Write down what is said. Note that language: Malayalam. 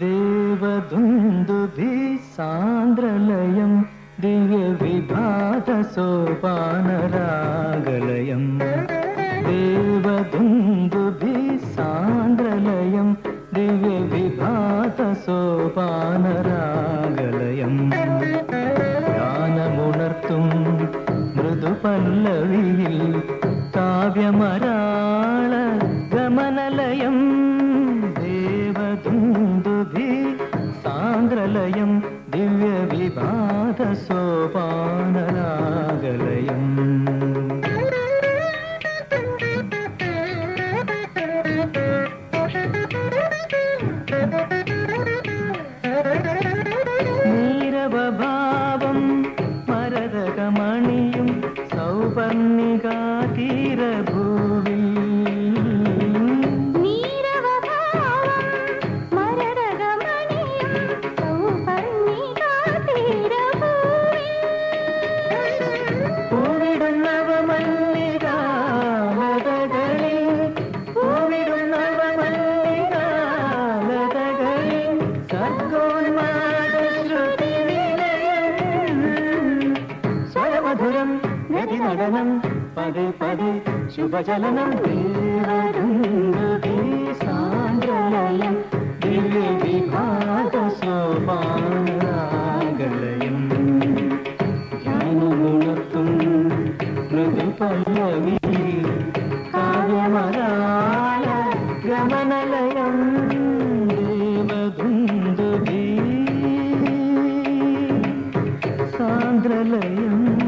దేవదుందుభి సాంద్రలయం దివ్య విభాత సోపానరాగలయం దేవదుందుభి సాంద్రలయం దివ్య విభాత సోపానరాగలయం ஞானமுணர்த்தும் மிருது பல்லவியில் காவியமராள கமனலயம் സാന്ദ്രലയം ദിവ്യവിഭാത സോപാനരാഗലയം. നീരവഭാവം മരതകമണിയും സൗപർണികാതീരഭൂവിൽ സ്വരമധുരം നദി നടനം. പതി പതി ശുഭചലനം. സാന്ദ്രലയം ദിവ്യവിഭാത സോപാനരാഗലയം ജ്ഞാനമുണർത്തും മൃദുപല്ലവി. കാവ്യമര ఆంధ్రలయం.